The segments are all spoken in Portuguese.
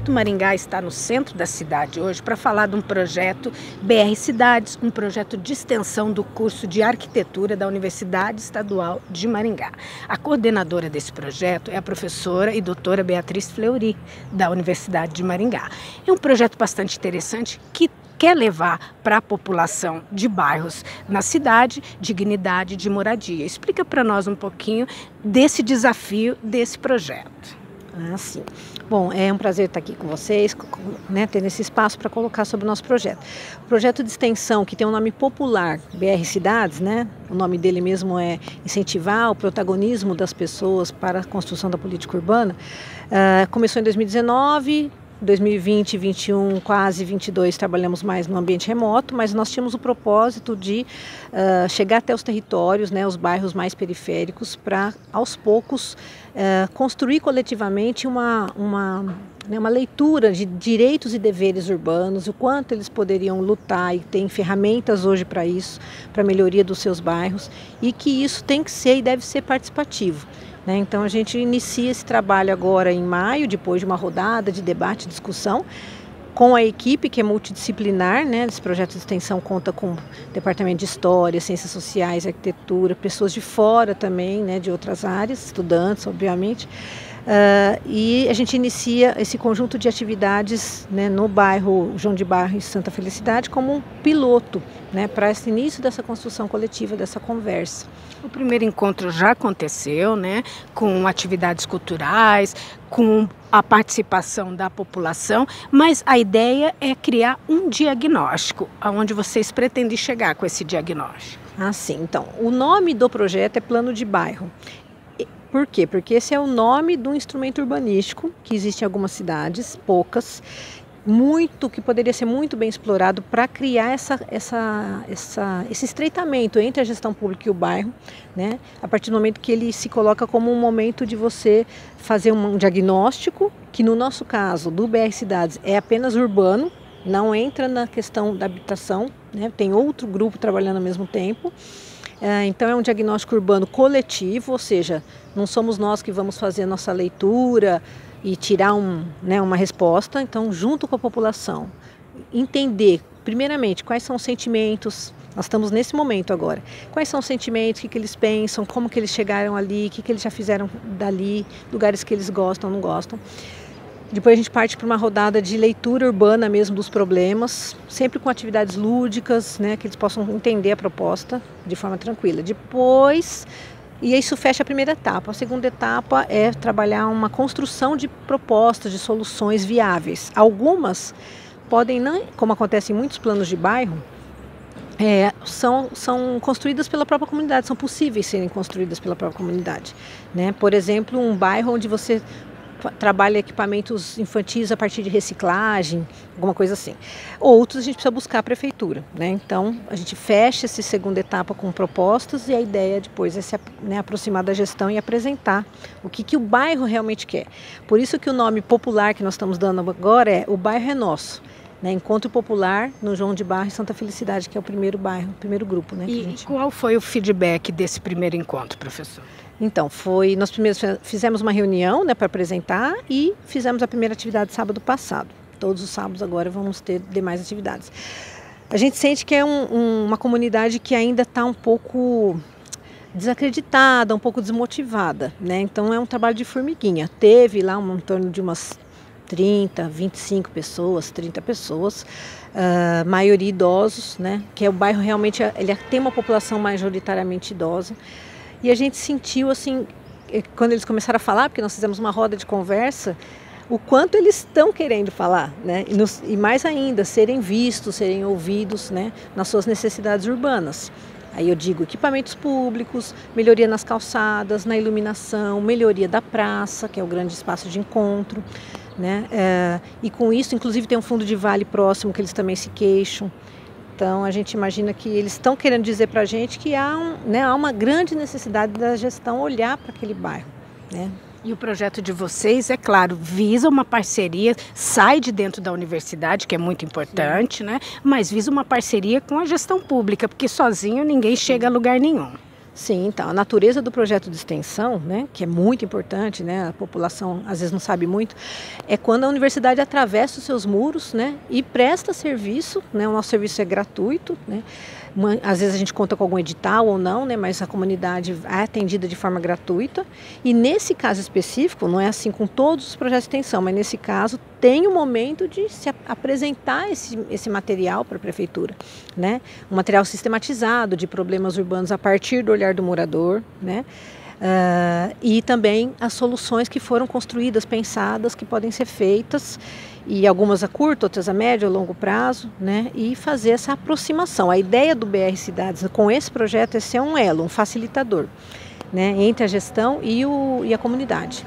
Renato Maringá está no centro da cidade hoje para falar de um projeto BR Cidades, um projeto de extensão do curso de arquitetura da Universidade Estadual de Maringá. A coordenadora desse projeto é a professora e doutora Beatriz Fleury, da Universidade de Maringá. É um projeto bastante interessante que quer levar para a população de bairros na cidade dignidade de moradia. Explica para nós um pouquinho desse desafio desse projeto. Ah, sim. Bom, é um prazer estar aqui com vocês, né, tendo esse espaço para colocar sobre o nosso projeto. O projeto de extensão, que tem um nome popular, BR Cidades, né? O nome dele mesmo é incentivar o protagonismo das pessoas para a construção da política urbana. Uh, começou em 2019, 2020 e 21, quase 22, trabalhamos mais no ambiente remoto, mas nós tínhamos o propósito de uh, chegar até os territórios, né, os bairros mais periféricos, para aos poucos uh, construir coletivamente uma, uma, né, uma leitura de direitos e deveres urbanos, o quanto eles poderiam lutar e tem ferramentas hoje para isso, para a melhoria dos seus bairros, e que isso tem que ser e deve ser participativo. Né? Então a gente inicia esse trabalho agora em maio, depois de uma rodada de debate discussão com a equipe que é multidisciplinar, né? Esse projeto de extensão conta com departamento de história, ciências sociais, arquitetura, pessoas de fora também, né? De outras áreas, estudantes, obviamente. Uh, e a gente inicia esse conjunto de atividades né, no bairro João de Barro e Santa Felicidade como um piloto né, para esse início dessa construção coletiva, dessa conversa. O primeiro encontro já aconteceu, né, com atividades culturais, com a participação da população, mas a ideia é criar um diagnóstico, aonde vocês pretendem chegar com esse diagnóstico. Ah, sim. Então, o nome do projeto é Plano de Bairro. Por quê? Porque esse é o nome do instrumento urbanístico que existe em algumas cidades, poucas, muito que poderia ser muito bem explorado para criar essa, essa, essa, esse estreitamento entre a gestão pública e o bairro, né? A partir do momento que ele se coloca como um momento de você fazer um diagnóstico, que no nosso caso do BR Cidades é apenas urbano, não entra na questão da habitação, né? Tem outro grupo trabalhando ao mesmo tempo então é um diagnóstico urbano coletivo, ou seja, não somos nós que vamos fazer a nossa leitura e tirar um, né, uma resposta. Então, junto com a população, entender, primeiramente, quais são os sentimentos. Nós estamos nesse momento agora. Quais são os sentimentos, o que, que eles pensam, como que eles chegaram ali, o que, que eles já fizeram dali, lugares que eles gostam, não gostam. Depois a gente parte para uma rodada de leitura urbana mesmo dos problemas, sempre com atividades lúdicas, né, que eles possam entender a proposta de forma tranquila. Depois, e isso fecha a primeira etapa. A segunda etapa é trabalhar uma construção de propostas, de soluções viáveis. Algumas podem, como acontece em muitos planos de bairro, é, são, são construídas pela própria comunidade, são possíveis serem construídas pela própria comunidade. Né? Por exemplo, um bairro onde você trabalha equipamentos infantis a partir de reciclagem, alguma coisa assim. Outros a gente precisa buscar a prefeitura, né? Então a gente fecha essa segunda etapa com propostas e a ideia depois é se né, aproximar da gestão e apresentar o que, que o bairro realmente quer. Por isso que o nome popular que nós estamos dando agora é O Bairro é Nosso. Né, Encontro Popular no João de Barro e Santa Felicidade, que é o primeiro bairro, o primeiro grupo. Né, e gente... qual foi o feedback desse primeiro encontro, professor? Então, foi. Nós primeiro fizemos uma reunião né, para apresentar e fizemos a primeira atividade sábado passado. Todos os sábados agora vamos ter demais atividades. A gente sente que é um, um, uma comunidade que ainda está um pouco desacreditada, um pouco desmotivada, né? Então é um trabalho de formiguinha. Teve lá um, em torno de umas 30, 25 pessoas, 30 pessoas, uh, maioria idosos, né? Que é o bairro realmente ele tem uma população majoritariamente idosa. E a gente sentiu assim, eh, quando eles começaram a falar, porque nós fizemos uma roda de conversa, o quanto eles estão querendo falar, né? E, nos, e, mais ainda, serem vistos, serem ouvidos, né? Nas suas necessidades urbanas. Aí eu digo equipamentos públicos, melhoria nas calçadas, na iluminação, melhoria da praça, que é o grande espaço de encontro, né? É, e com isso, inclusive, tem um fundo de vale próximo que eles também se queixam. Então, a gente imagina que eles estão querendo dizer para a gente que há, um, né, há uma grande necessidade da gestão olhar para aquele bairro. Né? E o projeto de vocês, é claro, visa uma parceria, sai de dentro da universidade, que é muito importante, né? mas visa uma parceria com a gestão pública, porque sozinho ninguém chega a lugar nenhum. Sim, então, a natureza do projeto de extensão, né, que é muito importante, né, a população às vezes não sabe muito, é quando a universidade atravessa os seus muros, né, e presta serviço, né, o nosso serviço é gratuito, né, uma, às vezes a gente conta com algum edital ou não, né, mas a comunidade é atendida de forma gratuita. E nesse caso específico, não é assim com todos os projetos de extensão, mas nesse caso tem o momento de se apresentar esse, esse material para a prefeitura, né? Um material sistematizado de problemas urbanos a partir do olhar do morador, né? Uh, e também as soluções que foram construídas, pensadas, que podem ser feitas e algumas a curto, outras a médio ou longo prazo, né? E fazer essa aproximação. A ideia do BR Cidades com esse projeto é ser um elo, um facilitador, né? Entre a gestão e, o, e a comunidade.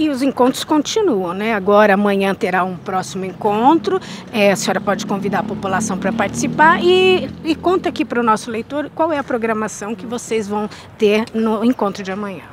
E os encontros continuam, né? Agora, amanhã terá um próximo encontro. É, a senhora pode convidar a população para participar e, e conta aqui para o nosso leitor qual é a programação que vocês vão ter no encontro de amanhã.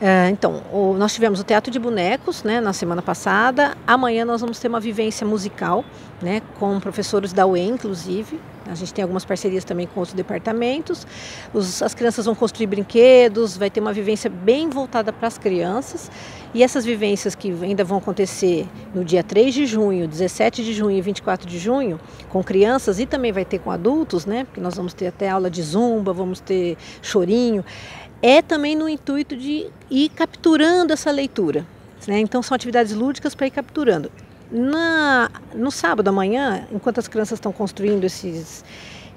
É, então, o, nós tivemos o Teatro de Bonecos né, na semana passada. Amanhã nós vamos ter uma vivência musical né, com professores da UE, inclusive. A gente tem algumas parcerias também com outros departamentos. Os, as crianças vão construir brinquedos, vai ter uma vivência bem voltada para as crianças. E essas vivências que ainda vão acontecer no dia 3 de junho, 17 de junho e 24 de junho, com crianças e também vai ter com adultos, né? Porque nós vamos ter até aula de zumba, vamos ter chorinho é também no intuito de ir capturando essa leitura. Né? Então, são atividades lúdicas para ir capturando. Na, no sábado amanhã, enquanto as crianças estão construindo esses,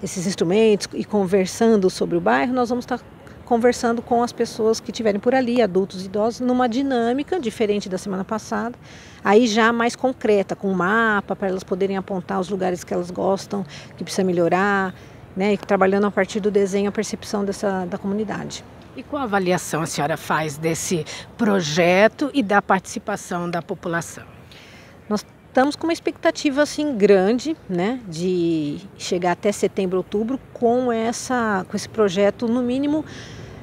esses instrumentos e conversando sobre o bairro, nós vamos estar conversando com as pessoas que estiverem por ali, adultos e idosos, numa dinâmica diferente da semana passada, aí já mais concreta, com mapa, para elas poderem apontar os lugares que elas gostam, que precisa melhorar, né, e trabalhando a partir do desenho a percepção dessa, da comunidade. E qual avaliação a senhora faz desse projeto e da participação da população? Nós estamos com uma expectativa assim grande, né, de chegar até setembro, outubro com essa, com esse projeto no mínimo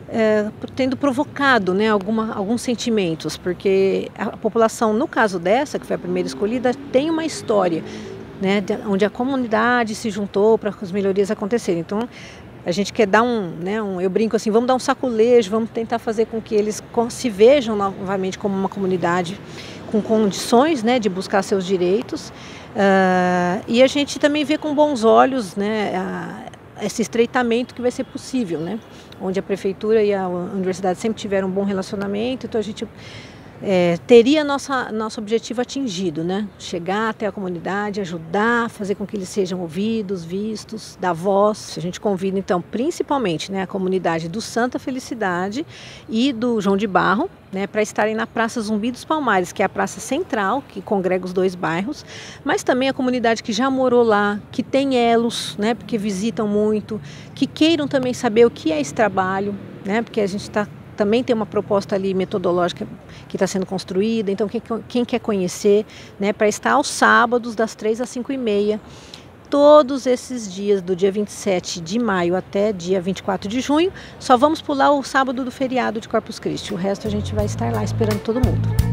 é, tendo provocado, né, alguma, alguns sentimentos, porque a população, no caso dessa, que foi a primeira escolhida, tem uma história. Né, onde a comunidade se juntou para as melhorias acontecerem. Então, a gente quer dar um, né, um, eu brinco assim, vamos dar um saculejo, vamos tentar fazer com que eles se vejam novamente como uma comunidade com condições, né, de buscar seus direitos. Uh, e a gente também vê com bons olhos, né, a, esse estreitamento que vai ser possível, né, onde a prefeitura e a universidade sempre tiveram um bom relacionamento, então a gente é, teria nossa, nosso objetivo atingido, né? Chegar até a comunidade, ajudar, fazer com que eles sejam ouvidos, vistos, dar voz. A gente convida, então, principalmente né, a comunidade do Santa Felicidade e do João de Barro, né, para estarem na Praça Zumbi dos Palmares, que é a praça central, que congrega os dois bairros, mas também a comunidade que já morou lá, que tem elos, né, porque visitam muito, que queiram também saber o que é esse trabalho, né, porque a gente está também tem uma proposta ali metodológica que está sendo construída. Então, quem, quem quer conhecer, né, para estar aos sábados, das 3 às 5 e meia, todos esses dias, do dia 27 de maio até dia 24 de junho, só vamos pular o sábado do feriado de Corpus Christi. O resto a gente vai estar lá esperando todo mundo.